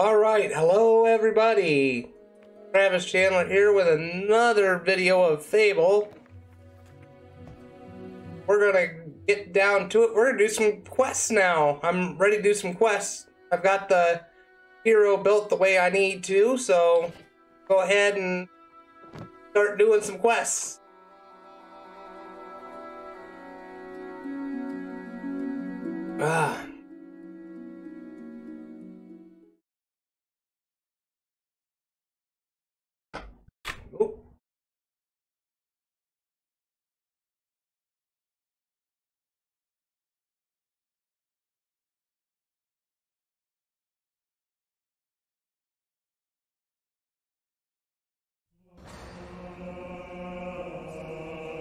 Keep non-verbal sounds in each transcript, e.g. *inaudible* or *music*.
All right, hello everybody. Travis Chandler here with another video of Fable. We're gonna get down to it. We're gonna do some quests now. I'm ready to do some quests. I've got the hero built the way I need to, so go ahead and start doing some quests. Ah.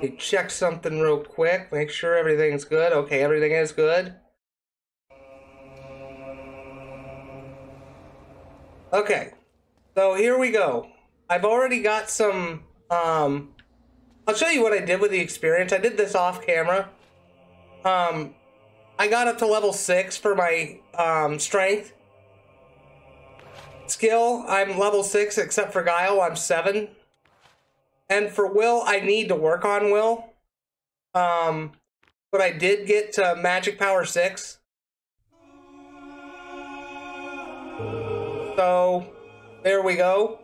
We check something real quick, make sure everything's good. Okay, everything is good. Okay, so here we go. I've already got some, um, I'll show you what I did with the experience. I did this off camera. Um, I got up to level 6 for my um, strength. Skill, I'm level 6 except for Guile, I'm 7. And for Will, I need to work on Will. Um, but I did get to Magic Power 6. So, there we go.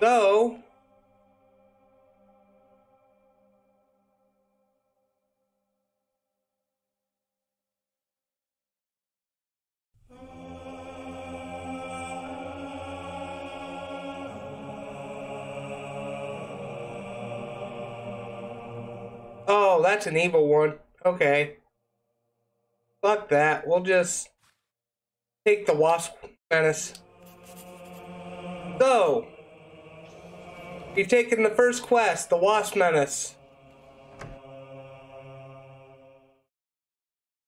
So, Oh, that's an evil one. Okay. Fuck that. We'll just take the wasp menace. So, you've taken the first quest, the wasp menace.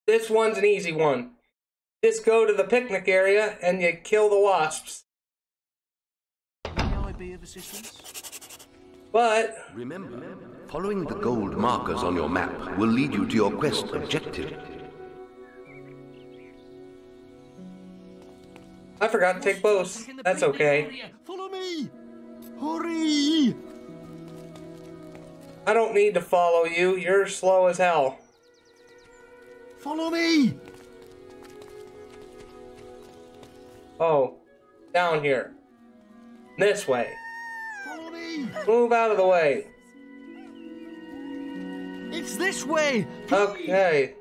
This one's an easy one. Just go to the picnic area and you kill the wasps. May I be of assistance? But Remember, following the gold markers on your map will lead you to your quest objective. I forgot to take boasts. That's okay. Follow me! Hurry! I don't need to follow you. You're slow as hell. Follow me! Oh, down here. This way. Follow me! Move out of the way. It's this way! Please. Okay.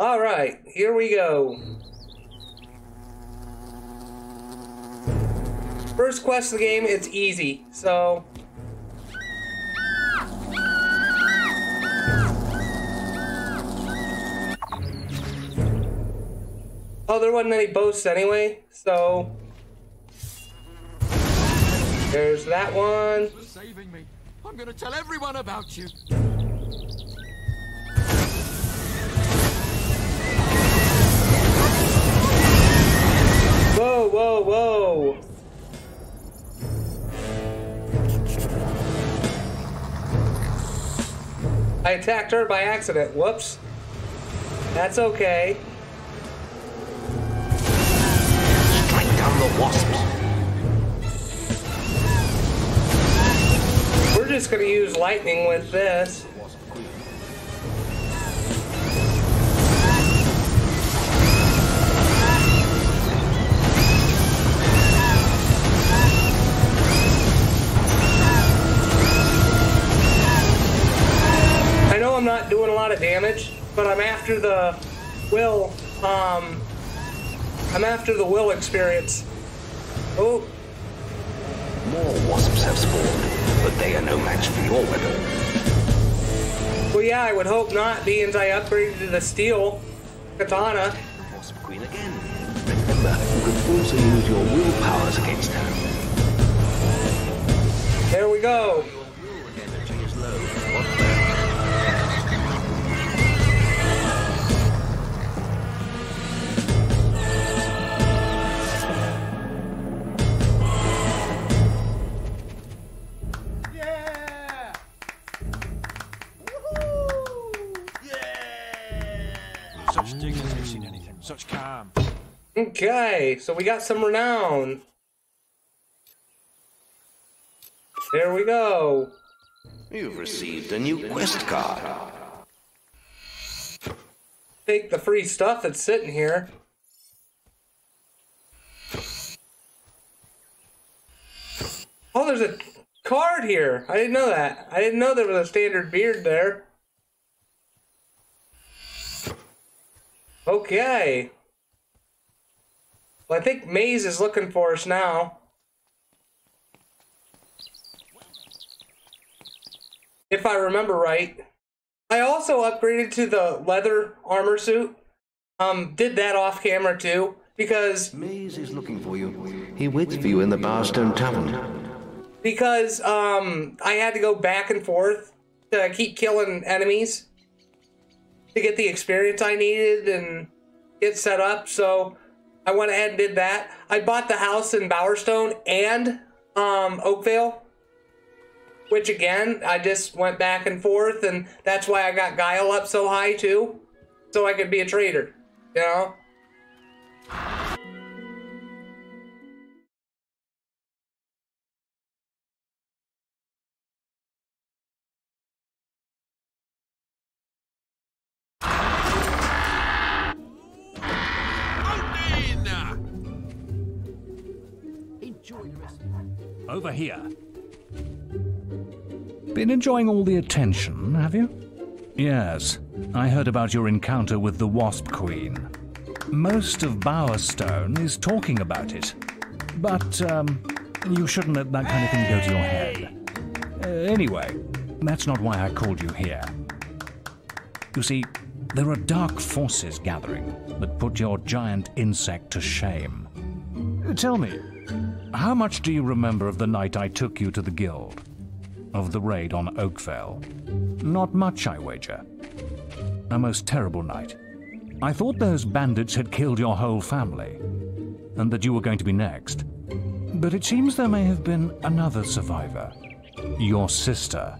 Alright, here we go. First quest of the game, it's easy, so. Oh, there wasn't any boasts anyway, so. There's that one. For saving me. I'm gonna tell everyone about you. Whoa, whoa, whoa. I attacked her by accident. Whoops. That's okay. Strike down the wasps. Just gonna use lightning with this. I know I'm not doing a lot of damage, but I'm after the will, um, I'm after the will experience. Oh, More wasps have spawned, but they are no match for your weapon. Well, yeah, I would hope not, being I upgraded to the steel katana. Wasp queen again. Remember, you can also use your will powers against her. There we go. Okay, so we got some renown. There we go. You've received a new quest card. Take the free stuff that's sitting here. Oh, there's a card here. I didn't know that. I didn't know there was a standard beard there. Okay. Well, I think Maze is looking for us now. If I remember right. I also upgraded to the leather armor suit. Um, did that off camera too, because Maze is looking for you. He waits for you in the Bowerstone Tavern. because um I had to go back and forth to keep killing enemies to get the experience I needed and get set up. So I went ahead and did that. I bought the house in Bowerstone and um Oakvale. Which again, I just went back and forth and that's why I got Guile up so high too. So I could be a trader. You know? Over here. Been enjoying all the attention, have you? Yes, I heard about your encounter with the Wasp Queen. Most of Bowerstone is talking about it. But, um, you shouldn't let that kind of thing go to your head. Uh, anyway, that's not why I called you here. You see, there are dark forces gathering that put your giant insect to shame. Tell me, how much do you remember of the night I took you to the guild? Of the raid on Oakvale? Not much, I wager. A most terrible night. I thought those bandits had killed your whole family, and that you were going to be next. But it seems there may have been another survivor. Your sister.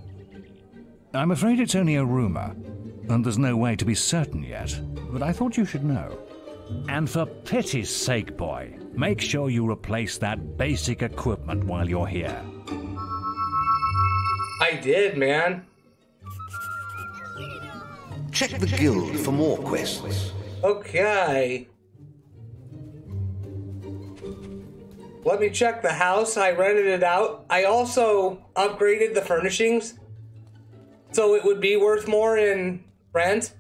I'm afraid it's only a rumor, and there's no way to be certain yet, but I thought you should know. And for pity's sake, boy, make sure you replace that basic equipment while you're here. I did, man. Check the guild for more quests. Okay. Let me check the house. I rented it out. I also upgraded the furnishings. So it would be worth more in rent.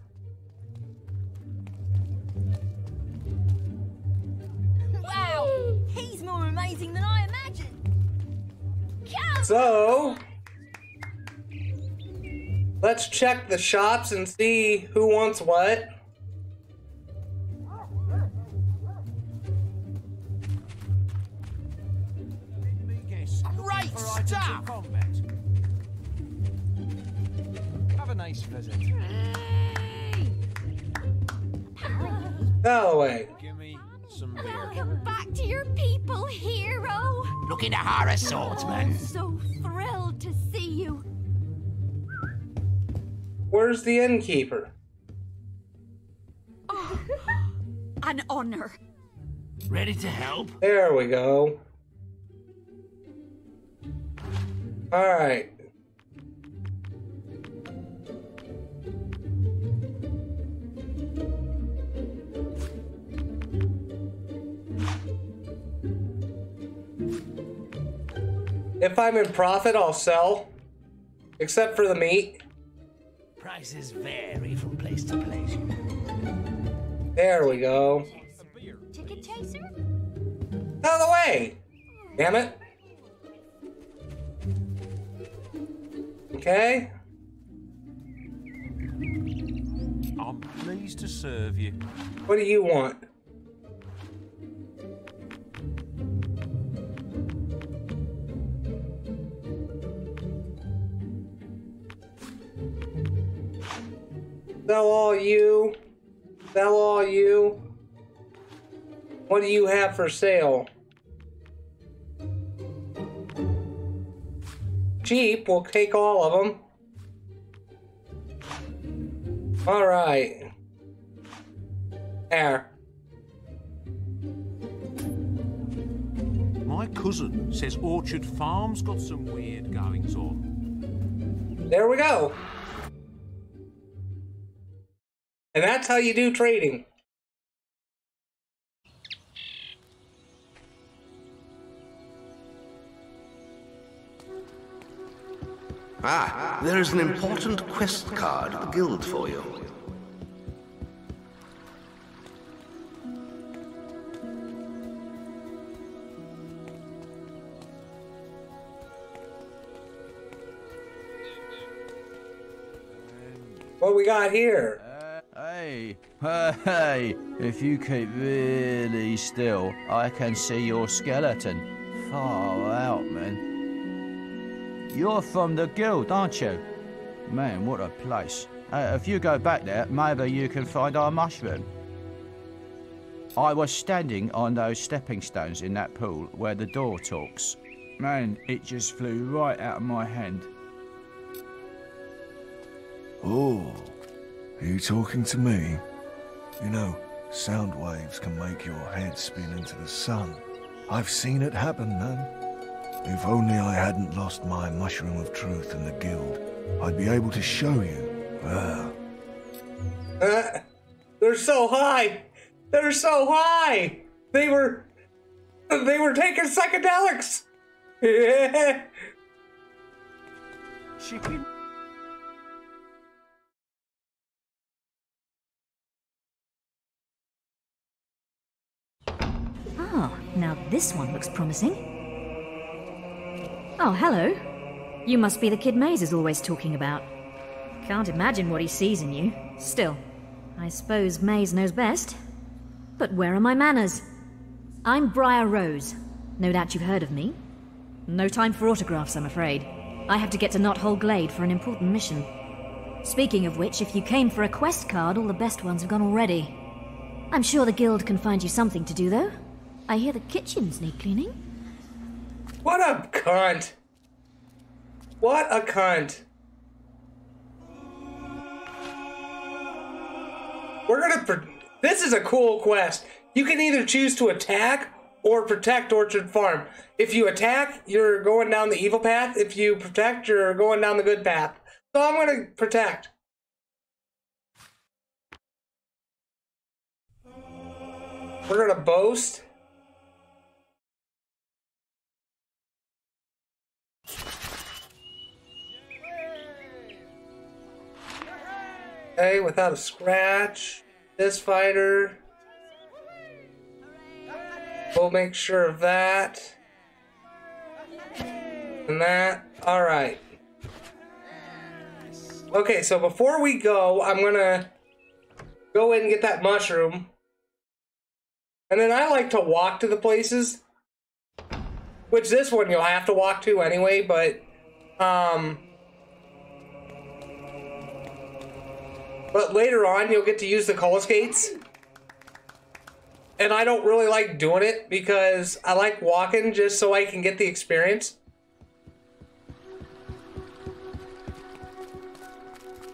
So let's check the shops and see who wants what. Great stuff! Have a nice visit. Galloway. Give me some beer. Welcome back to your people, hero. Looking to hire a swordsman. So thrilled to see you. Where's the innkeeper? Oh, *gasps* an honor. Ready to help? There we go. All right. If I'm in profit, I'll sell. Except for the meat. Prices vary from place to place. There we go. Ticket chaser? Out of the way! Damn it. Okay. I'm pleased to serve you. What do you want? Sell all you. Sell all you. What do you have for sale? Cheap, we'll take all of them. All right. There. My cousin says Orchard Farm's got some weird goings on. There we go. And that's how you do trading. Ah, there is an important quest card at the guild for you. What we got here? Hey, hey, if you keep really still, I can see your skeleton. Far out, man. You're from the guild, aren't you? Man, what a place. Uh, if you go back there, maybe you can find our mushroom. I was standing on those stepping stones in that pool where the door talks. Man, it just flew right out of my hand. Oh, are you talking to me? You know, sound waves can make your head spin into the sun. I've seen it happen, man. If only I hadn't lost my mushroom of truth in the guild, I'd be able to show you. Well, Uh, they're so high. They're so high. They were, they were taking psychedelics. *laughs* Yeah. Chicken? Now this one looks promising. Oh, hello. You must be the kid Maze is always talking about. Can't imagine what he sees in you. Still, I suppose Maze knows best. But where are my manners? I'm Briar Rose. No doubt you've heard of me. No time for autographs, I'm afraid. I have to get to Knothole Glade for an important mission. Speaking of which, if you came for a quest card, all the best ones have gone already. I'm sure the guild can find you something to do, though. I hear the kitchens need cleaning. What a cunt. What a cunt. We're gonna. This is a cool quest. You can either choose to attack or protect Orchard Farm. If you attack, you're going down the evil path. If you protect, you're going down the good path. So I'm gonna protect. We're gonna boast. Okay, without a scratch. This fighter. We'll make sure of that. And that. Alright. Okay, so before we go, I'm gonna go in and get that mushroom. And then I like to walk to the places. Which this one you'll have to walk to anyway, but um But later on, you'll get to use the Cullis Gates. And I don't really like doing it because I like walking just so I can get the experience.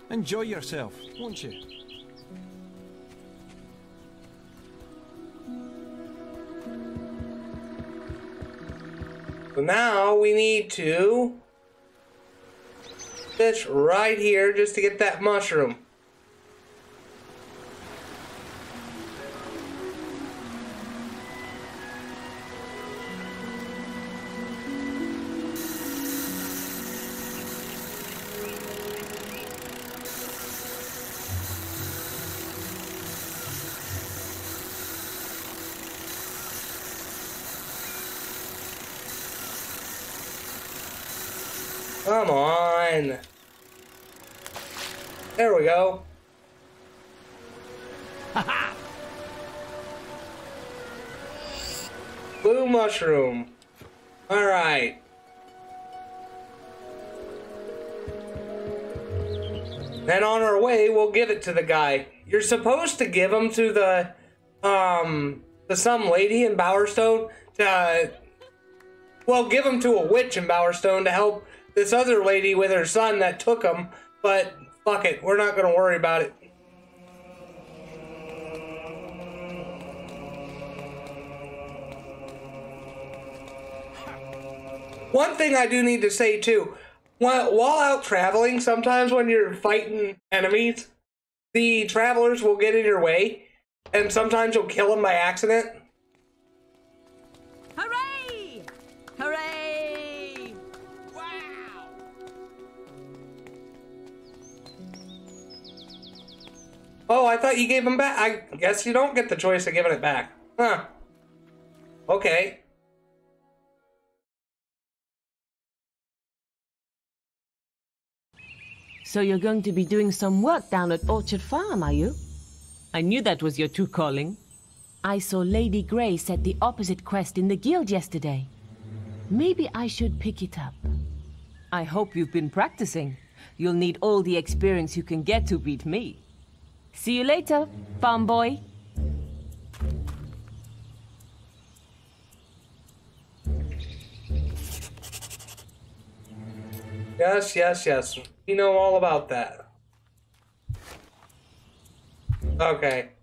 Enjoy yourself, won't you? So now we need to fish right here just to get that mushroom. *laughs* Blue mushroom. Alright. Then on our way, we'll give it to the guy. You're supposed to give him to the, um, to some lady in Bowerstone to, well, give him to a witch in Bowerstone to help this other lady with her son that took him. But Fuck it, we're not going to worry about it. One thing I do need to say too, while, out traveling, sometimes when you're fighting enemies, the travelers will get in your way, and sometimes you'll kill them by accident. Oh, I thought you gave them back. I guess you don't get the choice of giving it back. Huh. Okay. So you're going to be doing some work down at Orchard Farm, are you? I knew that was your true calling. I saw Lady Grey set the opposite quest in the guild yesterday. Maybe I should pick it up. I hope you've been practicing. You'll need all the experience you can get to beat me. See you later, farm boy. Yes, yes, yes. We know all about that. Okay.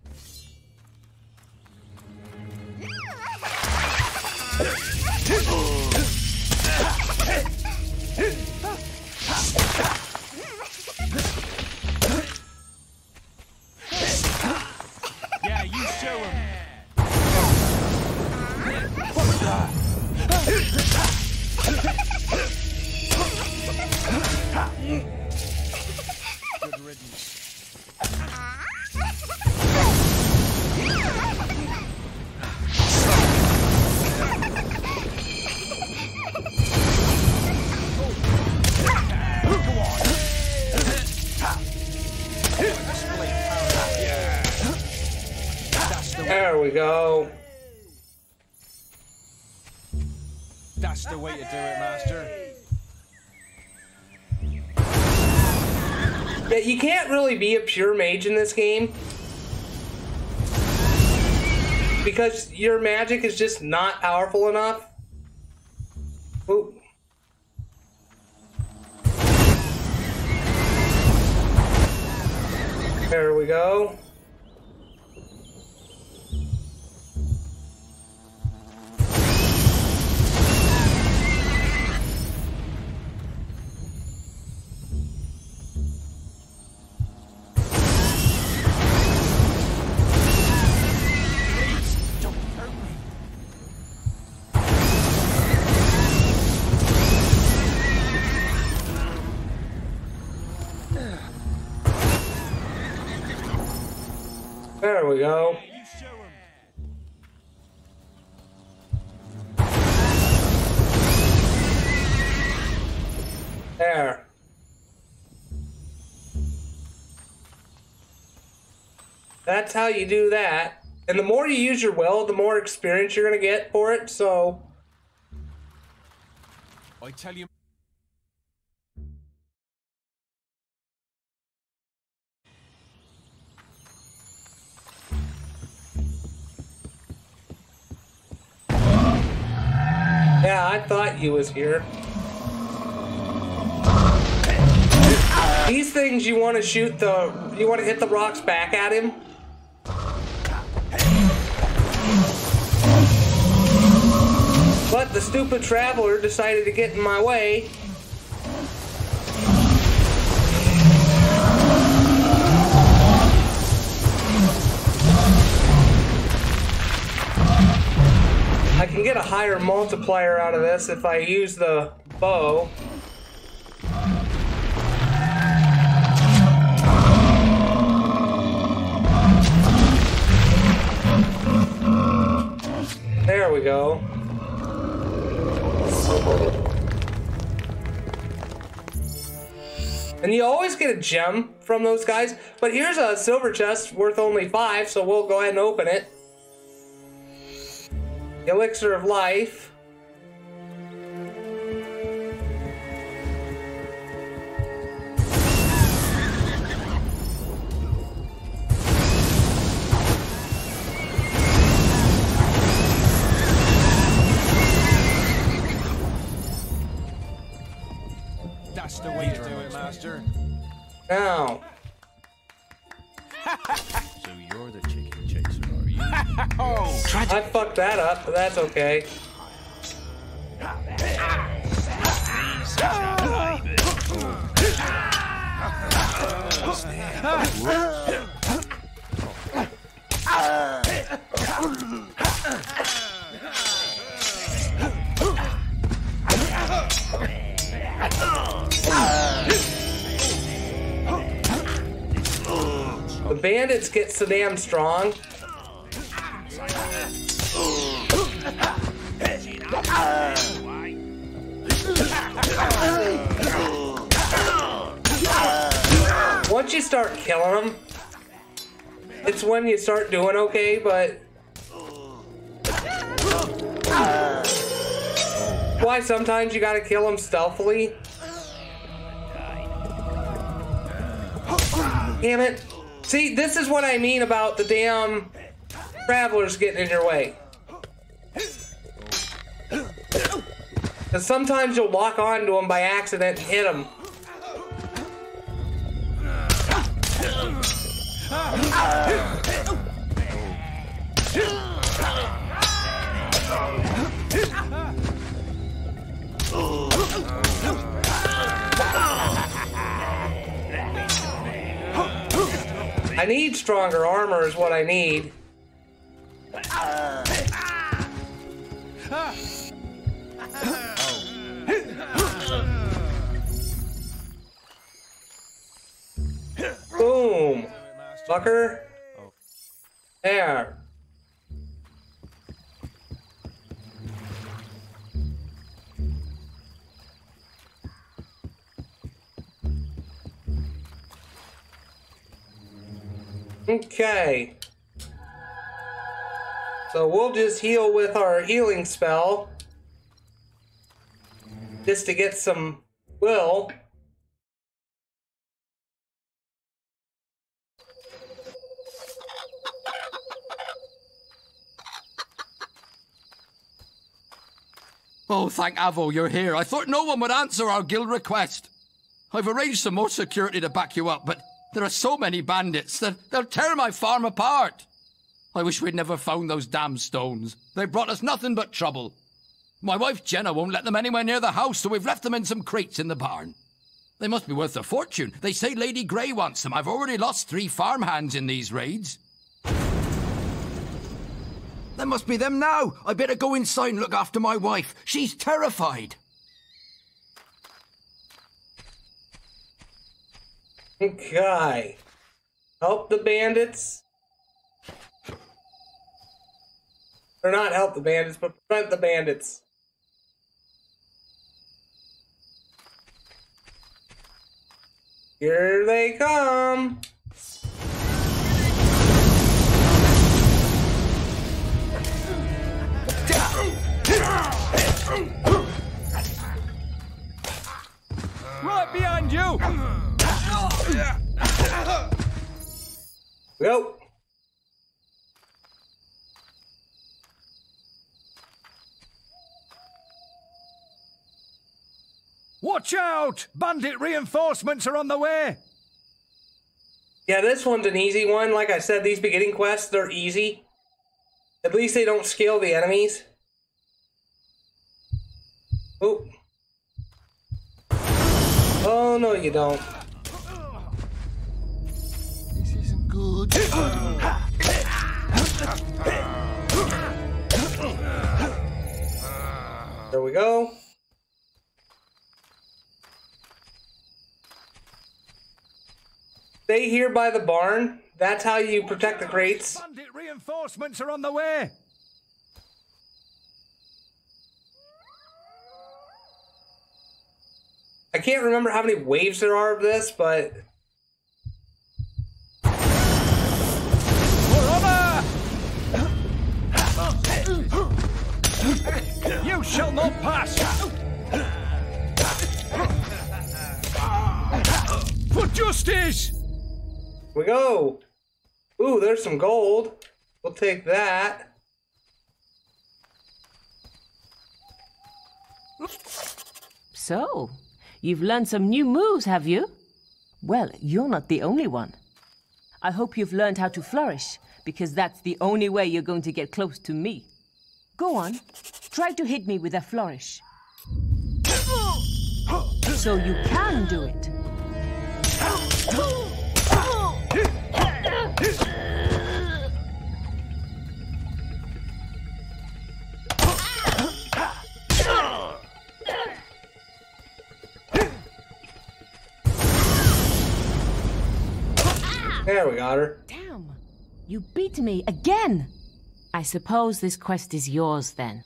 Pure mage in this game. Because your magic is just not powerful enough. Ooh. There we go. We go. There. That's how you do that. And the more you use your will, the more experience you're going to get for it. So, I tell you. Yeah, I thought you was here. These things you want to shoot the, you want to hit the rocks back at him. But the stupid traveler decided to get in my way. Can get a higher multiplier out of this if I use the bow. There we go. And you always get a gem from those guys, but here's a silver chest worth only five, so we'll go ahead and open it. Elixir of Life. That's the way to do it, Master. Now, *laughs* So you're the chicken I fucked that up, but that's okay. The bandits get so damn strong, Once you start killing them, it's when you start doing okay, but... Why sometimes you gotta kill them stealthily? Damn it. See, this is what I mean about the damn travelers getting in your way. Because sometimes you'll lock onto them by accident and hit them. I need stronger armor is what I need. Ah. Boom. Fucker. There. Okay. So we'll just heal with our healing spell. Just to get some will. Oh, thank Avo you're here. I thought no one would answer our guild request. I've arranged some more security to back you up, but there are so many bandits that they'll tear my farm apart. I wish we'd never found those damn stones. They brought us nothing but trouble. My wife Jenna won't let them anywhere near the house, so we've left them in some crates in the barn. They must be worth a fortune. They say Lady Grey wants them. I've already lost three farmhands in these raids. There must be them now. I better go inside and look after my wife. She's terrified. Okay. Help the bandits. Or not help the bandits, but prevent the bandits. Here they come. Right behind you! Go. Watch out! Bandit reinforcements are on the way! Yeah, this one's an easy one. Like I said, these beginning quests, they're easy. At least they don't scale the enemies. Oh. Oh, no, you don't. This isn't good. There we go. Stay here by the barn. That's how you protect the crates. Bandit reinforcements are on the way! I can't remember how many waves there are of this, but You shall not pass! For justice! we go. Ooh, there's some gold. We'll take that. So, You've learned some new moves, have you? Well, you're not the only one. I hope you've learned how to flourish, because that's the only way you're going to get close to me. Go on, try to hit me with a flourish. So you can do it. Got her. Damn. You beat me again. I suppose this quest is yours then.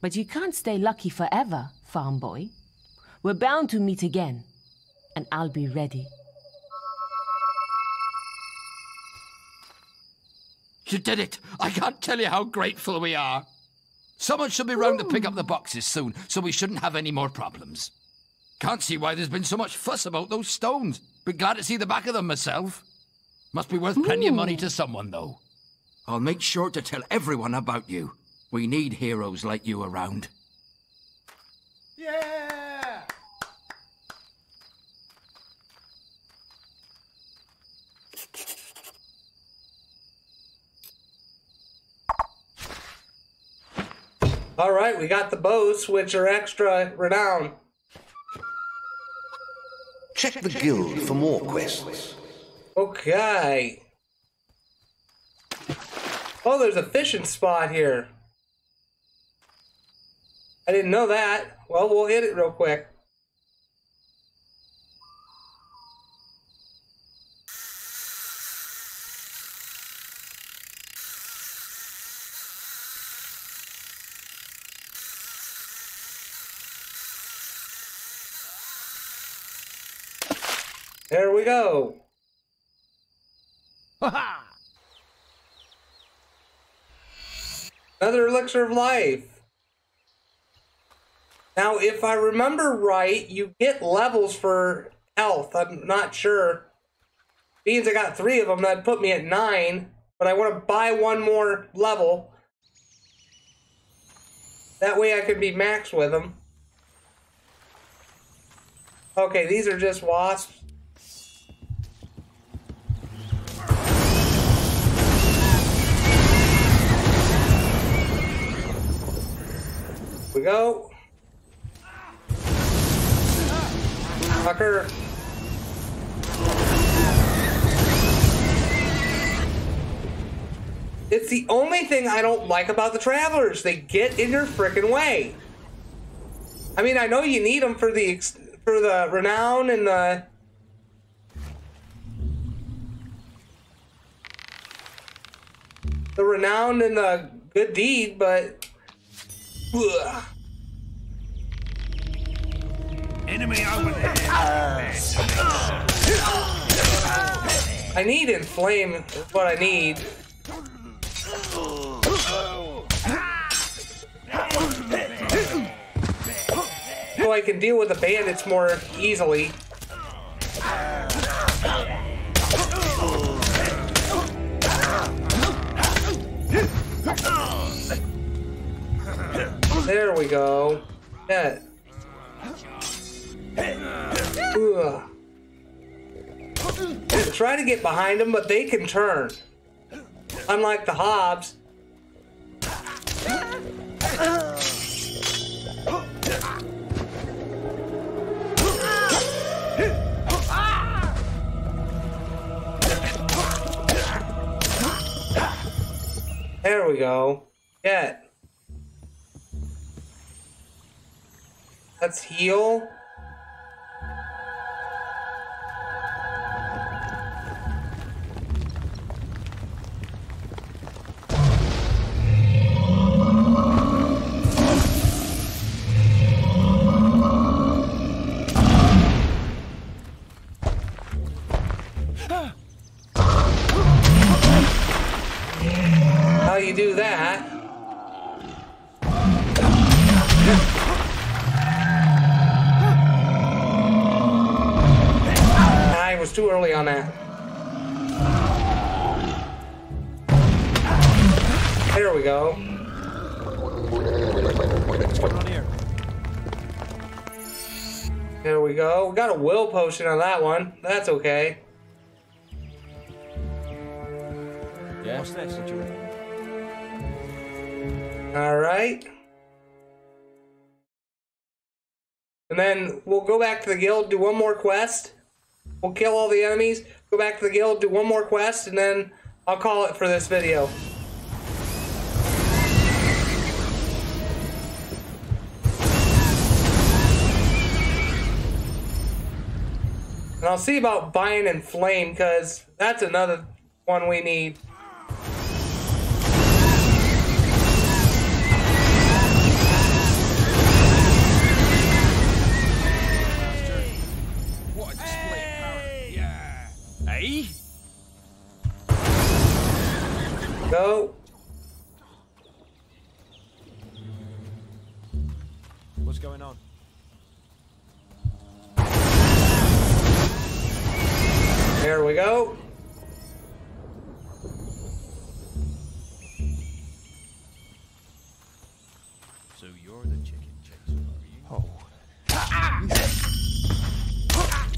But you can't stay lucky forever, farm boy. We're bound to meet again. And I'll be ready. You did it! I can't tell you how grateful we are. Someone should be round to pick up the boxes soon, so we shouldn't have any more problems. Can't see why there's been so much fuss about those stones. Be glad to see the back of them myself. Must be worth plenty of money to someone, though. I'll make sure to tell everyone about you. We need heroes like you around. Yeah! All right, we got the boasts, which are extra renown. Check the guild for more quests. Okay. Oh, there's a fishing spot here. I didn't know that. Well, we'll hit it real quick. There we go. *laughs* Another elixir of life. Now, if I remember right, you get levels for health. I'm not sure. Means I got three of them, that'd put me at nine. But I want to buy one more level. That way I could be max with them. Okay, these are just wasps. We go. Fucker. It's the only thing I don't like about the travelers. They get in your freaking way. I mean, I know you need them for the for the renown and the the renown and the good deed, but ugh. Enemy over there. I need Enflame is what I need. So I can deal with the bandits more easily. There we go. Yeah. Try to get behind them, but they can turn. Unlike the Hobbes. There we go. Get. Let's heal. Got a will potion on that one. That's okay. Yeah. What's this? What you reckon? All right. And then we'll go back to the guild, do one more quest. We'll kill all the enemies, go back to the guild, do one more quest, and then I'll call it for this video. And I'll see about buying and Enflame, because that's another one we need. What a display of power. Yeah. Hey? Go. What's going on? There we go. So you're the chicken chaser, are you? Oh.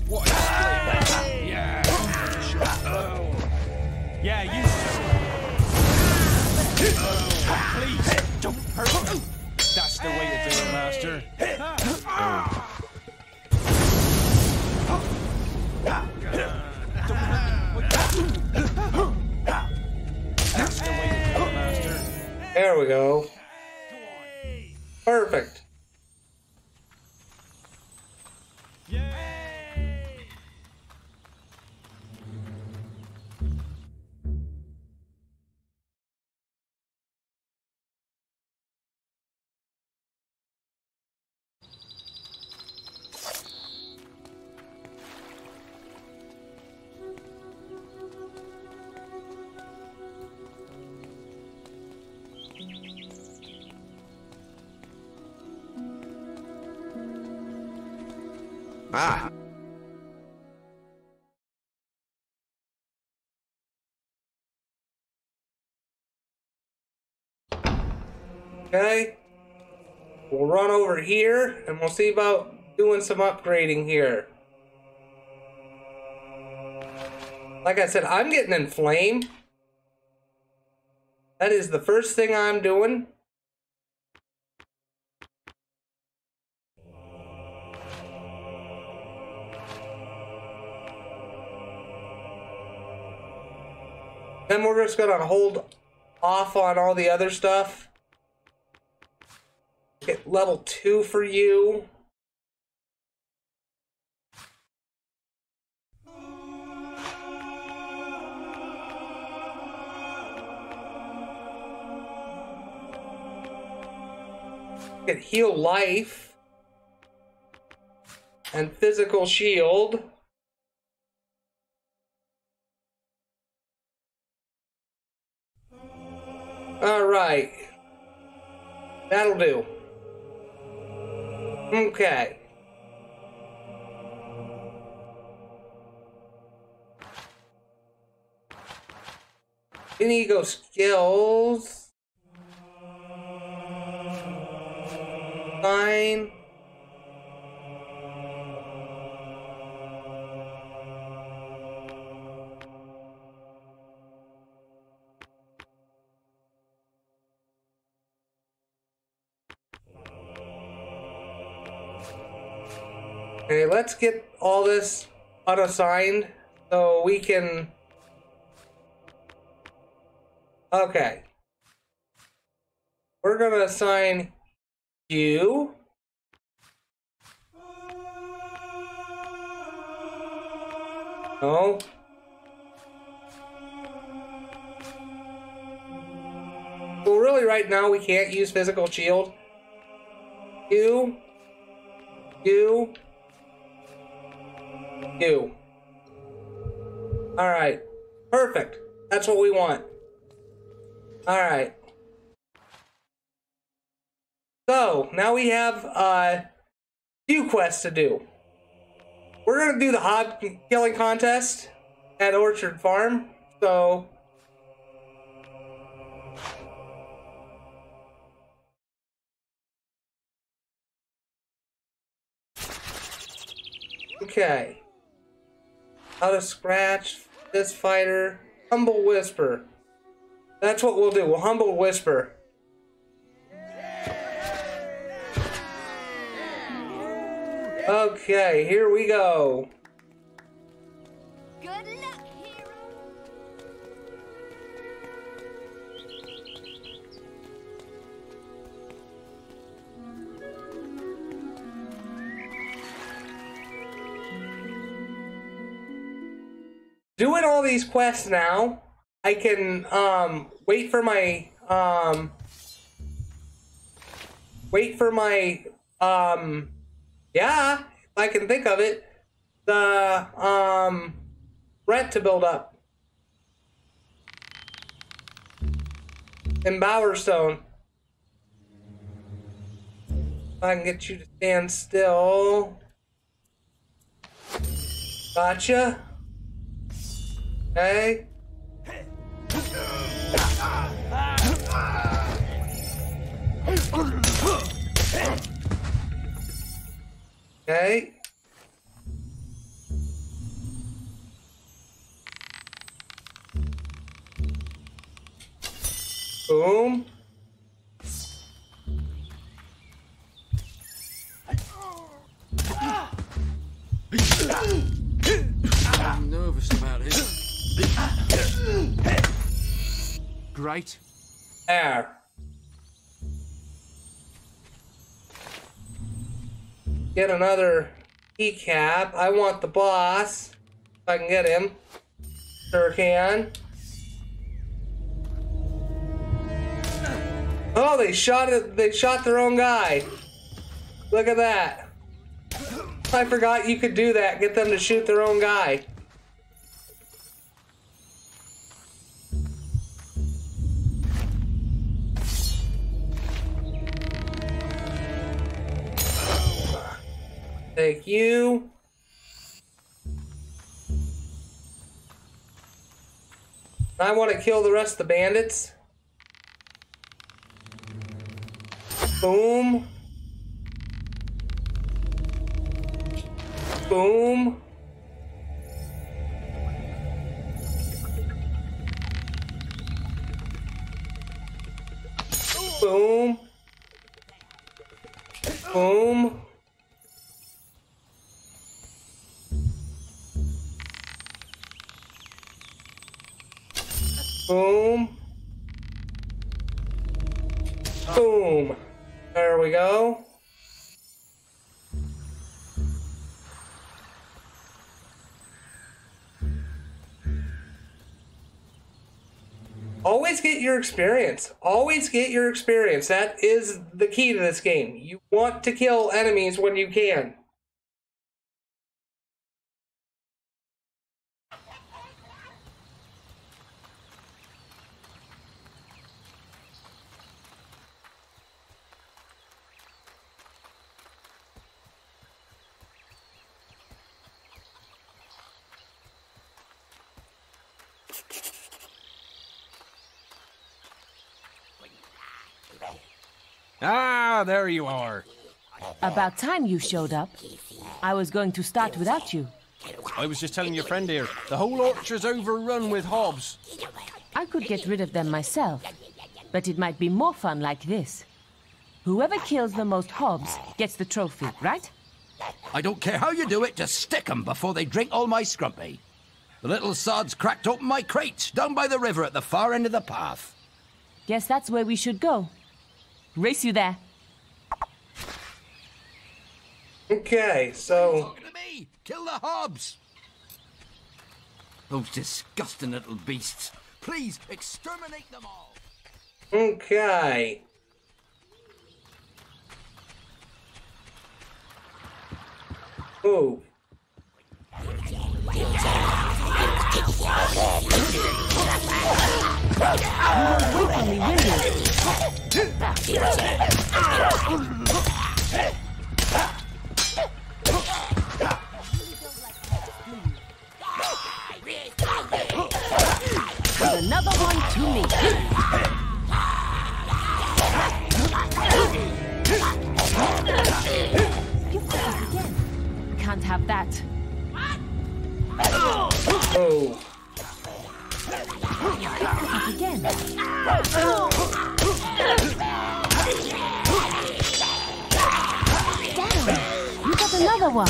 What a display of. Yeah. Yeah, you. Please, don't hurt me. There we go. Perfect. Okay. We'll run over here and we'll see about doing some upgrading here. Like I said, I'm getting inflamed. That is the first thing I'm doing. Then we're just gonna hold off on all the other stuff. Get level two for you. Get heal life and physical shield. All right. That'll do. Okay. Inigo skills. Fine. Okay, let's get all this unassigned so we can. Okay. We're gonna assign you. No. Well, really, right now we can't use physical shield. You. You. You. Alright. Perfect. That's what we want. Alright. So, now we have uh, few quests to do. We're to do the Hobbe killing contest at Orchard Farm. So, Okay. How to scratch this fighter. Humble Whisper. That's what we'll do. We'll Humble Whisper. Okay, here we go. Doing all these quests now I can um wait for my um wait for my um yeah, if I can think of it, the um rent to build up. In Bowerstone. I can get you to stand still. Gotcha. Okay. Okay. Boom. I'm nervous about it. Great. There. Get another keycap. I want the boss. If I can get him. Sure can. Oh, they shot it. They shot their own guy. Look at that. I forgot you could do that. Get them to shoot their own guy. Thank you. I want to kill the rest of the bandits. Boom. Boom. Boom. Boom. Boom. Boom. There we go. Always get your experience. Always get your experience. That is the key to this game. You want to kill enemies when you can. Ah, there you are. About time you showed up. I was going to start without you. I was just telling your friend here, the whole orchard's overrun with Hobbes. I could get rid of them myself, but it might be more fun like this. Whoever kills the most Hobbes gets the trophy, right? I don't care how you do it, just stick 'em before they drink all my scrumpy. The little sods cracked open my crate down by the river at the far end of the path. Guess that's where we should go. Race you there. Okay, so Talking to me! Kill the Hobbes! Those disgusting little beasts. Please exterminate them all. okay. Ooh. Another one to me. Can't have that. Oh. You got another one.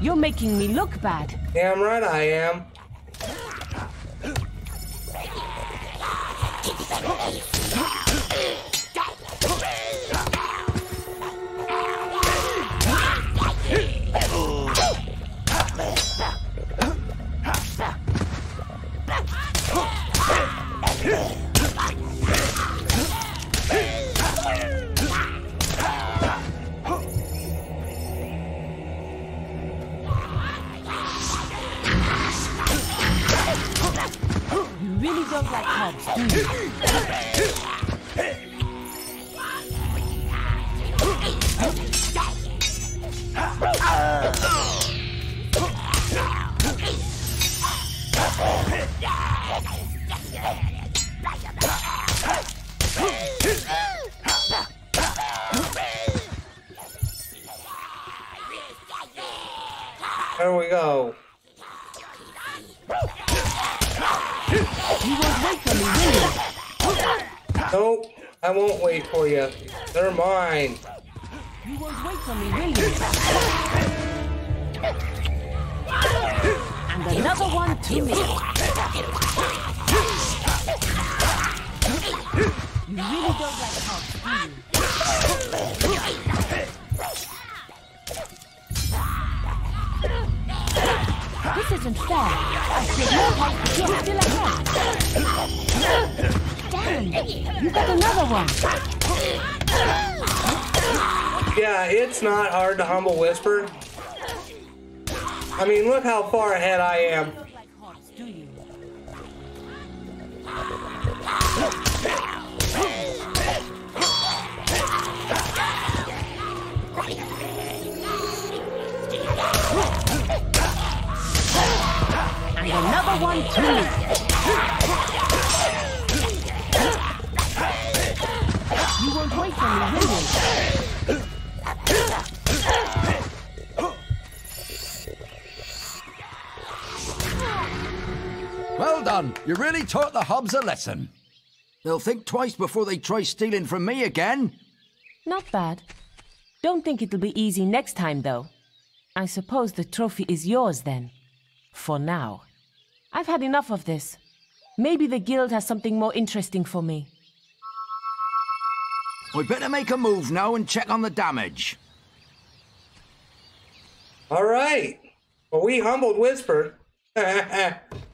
You're making me look bad. Damn right I am. For you. They're mine. You won't wait for me, will you? And another one to me. Humble whisper. I mean, look how far ahead I am. And another one too. You won't wait for me, will you? Well done. You really taught the Hobbes a lesson. They'll think twice before they try stealing from me again. Not bad. Don't think it'll be easy next time, though. I suppose the trophy is yours then. For now. I've had enough of this. Maybe the guild has something more interesting for me. We'd better make a move now and check on the damage. All right. Well, we humbled Whisper. *laughs*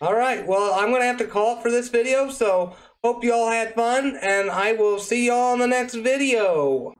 All right. Well, I'm going to have to call it for this video. So hope you all had fun and I will see y'all in the next video.